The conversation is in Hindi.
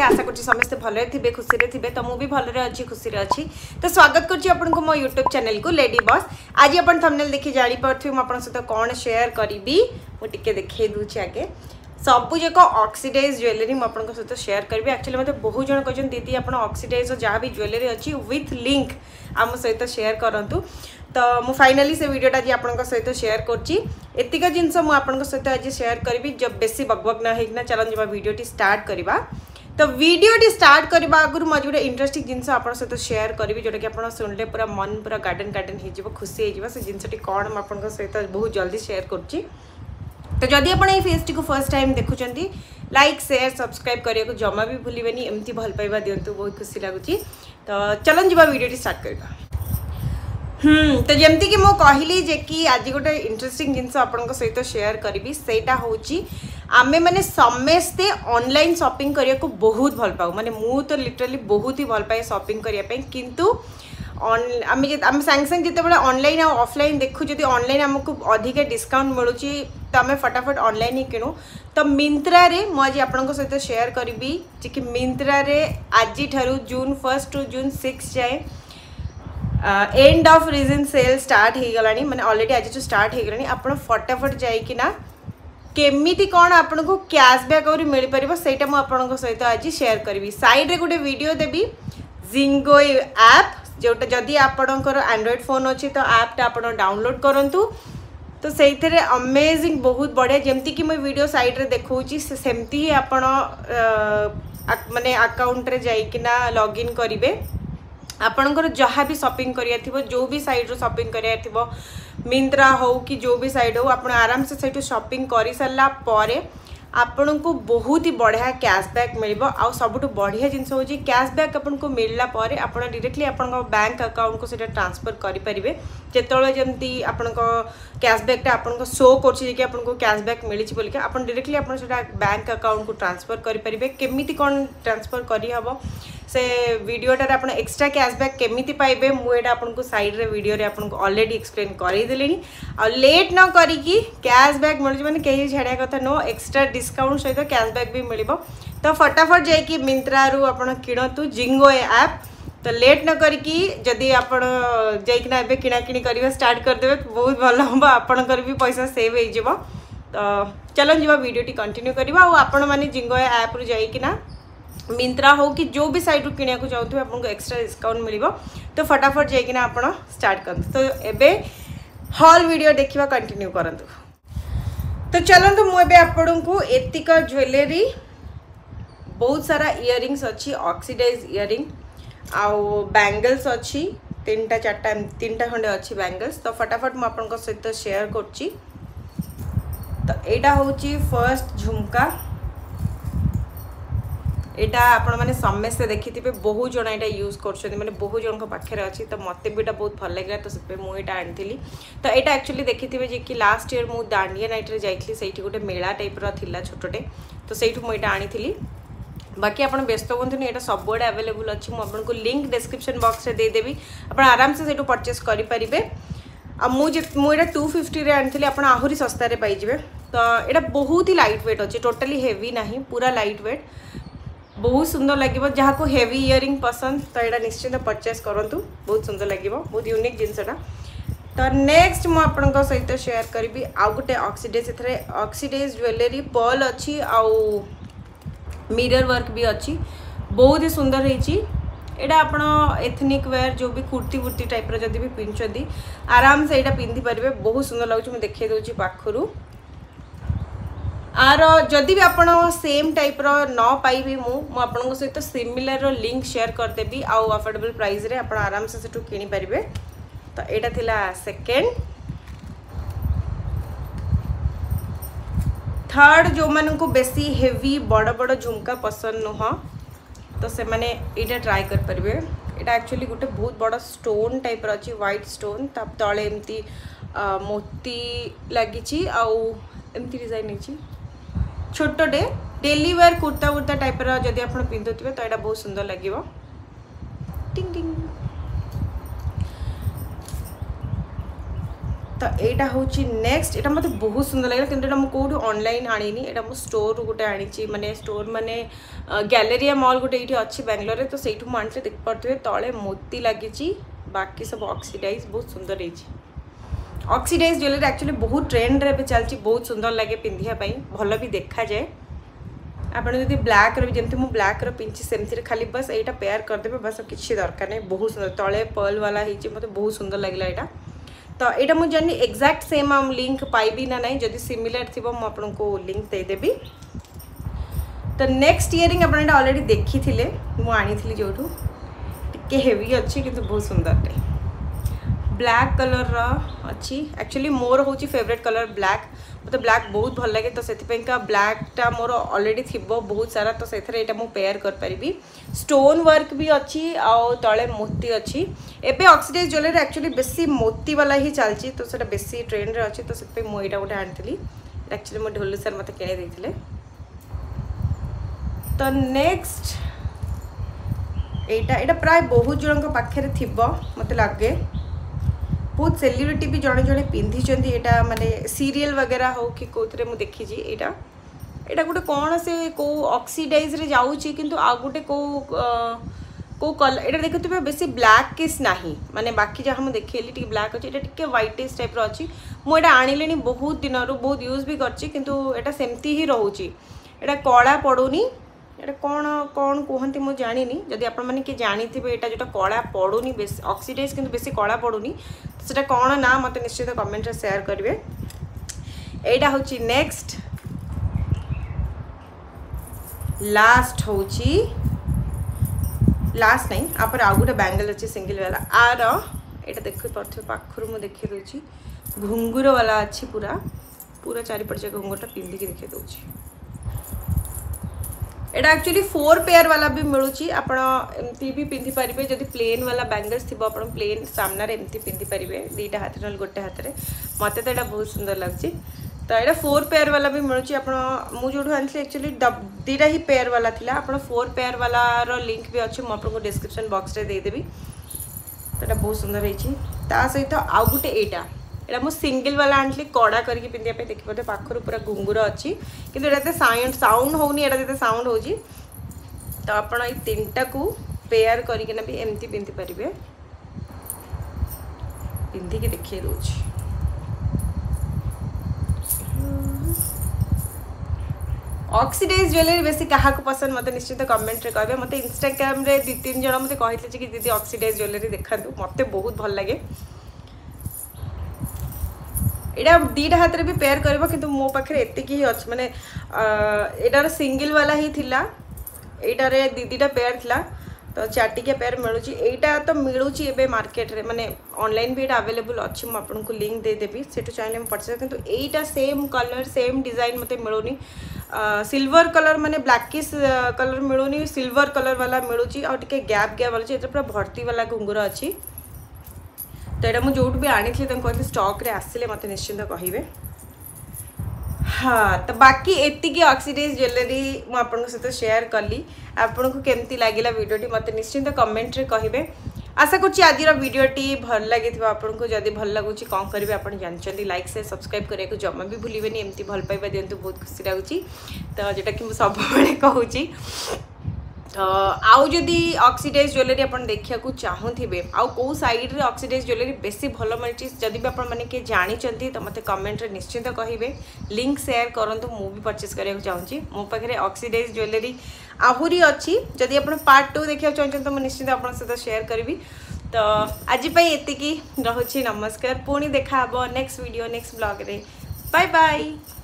समस्ते आशा करें समस्ते भल खुशी थे तो मुझे भल खुशी अच्छी तो स्वागत करुँ मो यूट्यूब चेल को लेडी बस आज आप थमेल देखिए जापारे मुझे कौन सेयार करी मुझे देखे दूचे आगे सबूक अक्सीडाइज ज्वेलरी मुझे सहित सेयार करी एक्चुअली मतलब बहुत जन कहते दीदी आप अक्सीडाइज जहाँ भी ज्वेलरी अच्छी विथ लिंक आम सहित सेयार करूँ तो मुझ फाइनाली से भिडटा आज आपं सहित सेयार करतीक जिनस मुझे सेयार करी जब बेसी बगबग न होना चलो जीवन भिडियोटी स्टार्ट करवा তো ভিডিওটি স্টার্ট করা আগুন মু আজ গোটে ইন্টারেস্টিং জিনিস আপনার সহ সেয়ার করবি যেটা কি আপনার শুনলে পুরা মন পুরা গার্ডেন গার্ডেন হয়ে যাব খুশি হয়ে যাব সে জিনিসটি কম আপনার সহ বহু জলদি সেয়ার করছি তো যদি আপনার এই ফেসটি ফার্স্ট টাইম দেখুম লাইক সেয়ার সবসক্রাইব করা জমা বি ভুলবেনি এমতি ভাল পাইবা দিও বহু খুশি লাগুচি তো চলন যা ভিডিওটি স্টার্ট করা हम्म, तो जमती कि मु कहली जे कि आज गोटे इंटरेस्टिंग जिनस सहित शेयर करी से होची आमे मैंने समस्ते ऑनलाइन शॉपिंग करने को बहुत भल पाऊ माने मुझे तो लिटरली बहुत ही भल पाए शॉपिंग करिया पे आम आम सांगे सांगे जितेबाला अनलाइन आउ अफलाइन देखु जदि अनलाइन आमको अधिक डिस्काउंट मिलूँ तो आम फटाफट अनलाइन ही किणु तो मिंत्रारे मुझे आज आपंक सहित शेयर करी जी कि मिंत्रारे आज ठार June first to June six जाए end of season sale start होगलाणी मैंने अलरेडी आज तो स्टार्ट होगला आप फटाफट जाइना केमी कौन आपन को क्याबैक आउरी मिल पार से मुझे सहित आज सेयार करी सैड्रे गोटे भिडियो देवी जिंगो आप जोटा जदि आपणकर आंड्रॉइड फोन अच्छे तो आपटा आप डाउनलोड करूँ तो से अमेजिंग बहुत बढ़िया जमती कि मुझे भिड सैड्रे देखा सेमती ही आप मानने आकाउंट जा लगइन करेंगे आपणकर जहाँ भी सपिंग कर जो भी सैड्रु सपिंग कर मिंद्रा हो कि जो भी सैड हो आप आराम से सपिंग कर सारापर आपण को बहुत ही बढ़िया क्याबैक् मिल सब बढ़िया जिनस हो क्याबैक् आपको मिलला आप डिरेक्टली आप बैंक आकाउंट को सीट ट्रांसफर करेंगे जिते जमी आप क्याबैक्टा आप शो कर क्याबैक् मिली बोलिए आप डिरेक्टली आप बैंक आकाउंट को ट्रांसफर करेंगे केमी कौन ट्रांसफर करहब से भिडटार आप एक्सट्रा क्याशबैक केमी पाइबे मुझे आपको सैड्रे भिडियो अलरेडी एक्सप्लेन करदेली आेट न करी क्याशबैक मिल मैंने कहीं छाड़ा कथ नो एक्सट्रा डिस्काउंट सहित क्याशबैक भी मिल तो फटाफट जाकि मिंत्रारू आप किणतु जिंगो आप तो लेट न करी आपना आप जाकना एवं स्टार्ट करदे बहुत भल हम आपणकर भी पैसा सेव हो तो चलो जी भिडियो कंटिन्यू करवा आपण मैंने जिंगो आप्रु जाकना मिंत्रा हो कि जो भी सैट्रु कि चाहूँ आपको एक्सट्रा डिस्काउंट मिल तो फटाफट जाइना आप स्टार्ट कर तो ये हल भिड देखा कंटिन्यू करूँ तो चलतु मुझे आपको एतिक ज्वेलरी बहुत सारा इयरिंग्स अच्छी अक्सीडाइज इयरिंग आउ बैंगल्स अच्छी तीन टा चार तीन टा खंडे अच्छी बैंगल्स तो फटाफट मुझे सहित सेयर कर फर्स्ट झुमका यहाँ आप समेत देखी थे बहुत जन यहाँ यूज कर मैंने बहुत जन पाखे अच्छी तो मत भी बहुत भल लगे तो से मुझा आनी तो यहाँ एक्चुअली देखी थे कि लास्ट इयर मुझे दांडिया नाइट जाइली से गोटे मेला टाइप रहा छोटे तो सही मुझे आनी बाकी आप व्यस्त हूँ ये सब आड़े आवेलेबल अच्छी मुझे आपको लिंक डिस्क्रिप्सन बक्स में देदेवी आप आराम से परचेस करें मुझे टू फिफ्टी आनी आप आहरी शस्तार पाइबे तो यहाँ बहुत ही लाइट व्वेट अच्छे टोटाली हेवी ना पूरा लाइट व्वेट ବହୁତ ସୁନ୍ଦର ଲାଗିବ ଯାହାକୁ ହେଭି ଇୟରିଂ ପସନ୍ଦ ତ ଏଇଟା ନିଶ୍ଚିନ୍ତ ପରଚେସ୍ କରନ୍ତୁ ବହୁତ ସୁନ୍ଦର ଲାଗିବ ବହୁତ ୟୁନିକ୍ ଜିନିଷଟା ତ ନେକ୍ସଟ ମୁଁ ଆପଣଙ୍କ ସହିତ ସେୟାର କରିବି ଆଉ ଗୋଟେ ଅକ୍ସିଡେଜ୍ ଏଥିରେ ଅକ୍ସିଡେଜ୍ ଜୁଏଲେରୀ ପଲ୍ ଅଛି ଆଉ ମିରର ୱାର୍କ ବି ଅଛି ବହୁତ ହି ସୁନ୍ଦର ହେଇଛି ଏଇଟା ଆପଣ ଏଥନିକ୍ ୱେୟାର ଯେଉଁ ବି କୁର୍ତ୍ତି ଫୁର୍ତ୍ତି ଟାଇପ୍ର ଯଦି ବି ପିନ୍ଧୁଛନ୍ତି ଆରାମସେ ଏଇଟା ପିନ୍ଧିପାରିବେ ବହୁତ ସୁନ୍ଦର ଲାଗୁଛି ମୁଁ ଦେଖାଇ ଦେଉଛି ପାଖରୁ आर जदि भी आप सेम टाइप रो न पाइबे मुझे सहित सिमिलर रो लिंक शेयर करदेवि आउ अफोर्डेबल प्राइस रे आराम से सेठू तो यहाँ थी सेकेंड थर्ड जो मानू बेसी हेवी बड़ बड़ झुमका पसंद नुह तो से मैंने ये ट्राए करेंगे यहाँ एक्चुअली गोटे बहुत बड़ स्टोन टाइप अच्छी व्हाइट स्टोन तले एमती मोती लगी एमती डिजाइन होती छोटे daily wear kurta kurta type रि आप पिंधुवे तो यहाँ बहुत सुंदर लगे तो यहाँ हूँ नेक्स्ट यहाँ मतलब बहुत सुंदर लगे कि कौट अनलाइन आनी स्टोर गोटे आनी मैंने स्टोर मैंने गैलेरी मल गोटे ये अच्छी बांग्लोर तो सही आखिपे तले मोती लगे बाकी सब अक्सीडाइज बहुत सुंदर है अक्सीडाइज ज्वेलरी एक्चुअली बहुत ट्रेंड रे चलती बहुत सुंदर लगे पिंधापी भल भी देखा जाए आपड़ी ब्लाक भी जमी ब्लाक पिंधे सेमती है खाली बस यहाँ पेयर करदे बस किसी दरकार नहीं बहुत सुंदर तले पर्ल वाला होती मतलब बहुत सुंदर लगे यहाँ तो यहाँ मुझे जानी एक्जाक्ट सेम लिंक पाइबी ना ना जब सीमिलर थी आपको लिंक देदेवि तो नेक्स्ट इयरिंग आपड़ा अलरेडी देखी थे मुझे आनी जो टेवी अच्छे कितना बहुत सुंदर टाइम ब्लाक कलर रही एक्चुअली मोर हूँ फेवरेट कलर ब्लाक मत ब्लाक बहुत भल लगे तो से ब्लाकटा मोर अलरेडी थी बहुत सारा तो से पेयर पारि स्टोन वर्क भी अच्छी आउ ते मोती अच्छी एवं अक्सीडाइज ज्वेलरी एक्चुअली बेसी मोती वाला ही चलती तो सर बेस ट्रेन रे तो से मुझे गोटे आनी एक्चुअली मो ढोल सर मत कि तो नेक्स्ट यहाँ यहाँ प्राय बहुत जन पाखे थी मत लगे बहुत सेलिब्रिटी भी जड़े जड़े पिंधिंट यहाँ मानते सीरीयल वगैरह हो कि कौन मुझे देखी यहाँ यहाँ गोटे कौन से कौ अक्सीडाइज्रे जा गोटे कौ कौ कलर यहाँ देखु बेस ब्लाक किस ना मानते बाकी जहाँ मुझे देखेली टी ब्लाक अच्छे यहाँ टी ह्वैट टाइप रही मुझे आने बहुत दिन रू बहुत यूज भी सेमती ही रोचे यहाँ कला पड़ूनी এটা କ'ଣ କ'ଣ କୁହନ୍ତି ମୁଁ ଜାଣିନି ଯଦି ଆପଣମାନେ କିଏ ଜାଣିଥିବେ ଏଇଟା ଯେଉଁଟା କଳା ପଡ଼ୁନି ବେଶୀ ଅକ୍ସିଡାଇଜ୍ କିନ୍ତୁ ବେଶୀ କଳା ପଡ଼ୁନି ସେଟା କ'ଣ ନା ମୋତେ ନିଶ୍ଚିତ କମେଣ୍ଟରେ ସେୟାର କରିବେ ଏଇଟା ହେଉଛି ନେକ୍ସଟ ଲାଷ୍ଟ ହେଉଛି ଲାଷ୍ଟ ନାହିଁ ଆପରେ ଆଉ ଗୋଟେ ବ୍ୟାଙ୍ଗଲ ଅଛି ସିଙ୍ଗିଲ୍ ବାଲା ଆର ଏଇଟା ଦେଖିପାରୁଥିବେ ପାଖରୁ ମୁଁ ଦେଖେଇ ଦେଉଛି ଘୁଙ୍ଗୁର ବାଲା ଅଛି ପୁରା ପୁରା ଚାରିପଟ ଯାକ ଘୁଙ୍ଗୁରଟା ପିନ୍ଧିକି ଦେଖେଇ ଦେଉଛି এটা ଆକ୍ଚୁअली ଫୋର୍ ପେୟାର ବାଲା ବି ମିଳୁଛି ଆପଣ ଏମିତି ବି ପିନ୍ଧିପାରିବେ ଯଦି ପ୍ଲେନ୍ ବାଲା ବ୍ୟାଙ୍ଗଲ୍ସ ଥିବ ଆପଣ ପ୍ଲେନ୍ ସାମ୍ନାରେ ଏମିତି ପିନ୍ଧିପାରିବେ ଦୁଇଟା ହାତରେ ନହେଲେ ଗୋଟେ ହାତରେ ମୋତେ ତ ଏଇଟା ବହୁତ ସୁନ୍ଦର ଲାଗୁଛି ତ ଏଇଟା ଫୋର୍ ପେୟାର ବାଲା ବି ମିଳୁଛି ଆପଣ ମୁଁ ଯେଉଁଠୁ ଆଣିଥିଲି ଆକ୍ଚୁଆଲି ଦୁଇଟା ହିଁ ପେୟାର ବାଲା ଥିଲା ଆପଣ ଫୋର୍ ପେୟାର ବାଲାର ଲିଙ୍କ୍ ବି ଅଛି ମୁଁ ଆପଣଙ୍କୁ ଡିସ୍କ୍ରିପସନ୍ ବକ୍ସରେ ଦେଇଦେବି ତ ଏଇଟା ବହୁତ ସୁନ୍ଦର ହେଇଛି ତା ସହିତ ଆଉ ଗୋଟେ ଏଇଟା यहाँ मुझ सिंगल वाला आनली कड़ा करके पिंधापी देखिए बोलते पाखर पूरा घुंगुर अच्छी कितने साउंड साउंड होते साउंड हो तो आप तीन टाक पेयर करना भी एमती पिंधि पारे पिंधिक देखिए दूच अक्सीडाइज ज्वेलरी बेसी क्या पसंद मतलब निश्चित कमेंट रे कहे मत मतलब इनस्टाग्राम दी तीन जन मतलब कहते कि दीदी अक्सीडाइज ज्वेलरी देखा मत बहुत भल लगे এটা দুইটা হাতের বি পেয়ার করব কিন্তু মো পাখে এতিকি হি অছে মানে এটার সিঙ্গল বালা হি থিলা এইটারে দিদিটা পেয়ার থিলা তো ଚାରିଟିକିଆ ପେୟାର ମିଳୁଛି ଏଇଟା ତ ମିଳୁଛି ଏବେ ମାର୍କେଟରେ ମାନେ ଅନଲାଇନ୍ ବି ଏଇଟା ଆଭେଲେବୁଲ୍ ଅଛି ମୁଁ ଆପଣଙ୍କୁ ଲିଙ୍କ୍ ଦେଇଦେବି ସେଠୁ ଚାହିଁଲେ ମୁଁ ପଠାଇଦେବି କିନ୍ତୁ ଏଇଟା ସେମ୍ କଲର୍ ସେମ୍ ଡିଜାଇନ୍ ମୋତେ ମିଳୁନି ସିଲଭର କଲର୍ ମାନେ ବ୍ଲାକିସ୍ କଲର୍ ମିଳୁନି ସିଲଭର କଲର୍ ବାଲା ମିଳୁଛି ଆଉ ଟିକେ ଗ୍ୟାପ୍ ଗ୍ୟାପ୍ ଅଛି ଏଥିରେ ପୁରା ଭର୍ତ୍ତି ବାଲା ଘୁଙ୍ଗୁର ଅଛି तो यहाँ मुझे जो भी आनी थी स्टक्रे आसे मत निश्चिंत कह हाँ तो बाकी एतिक अक्सीडेज ज्वेलरी मुझे सहित सेयार कली आपन को कमी लगे भिडियोटी मत निश्चिंत कमेंट रे कहे आशा कर भिडटी भल लगे आपन को जब भल लगुच कौन करेंगे आप जानते लाइक से सब्सक्राइब करने को जमा भी भूलेंगे एमती भल पाइबा दिखते बहुत खुशी लगुच तो जोटा कि मुझे सब कह तो आउ आदि अक्सीडाइज ज्वेलरी आप देखा चाहूबे आई सैड्रे अक्सीडाइज ज्वेलरी बेस भल मिली जदि भी आपने जानते तो मतलब कमेन्ट निश्चिंत कहे लिंक सेयार करूँ मुझ भी परचेज कराया चाहूँगी मो पाखे अक्सीडाइज ज्वेलरी आहरी अच्छी जदि आप पार्ट टू देखा चाहते तो मुझे निश्चिंत आप सेयार करी तो आज एति रोचे नमस्कार पुणी देखा नेक्स्ट वीडियो नेक्स्ट ब्लग्रे बाय बाय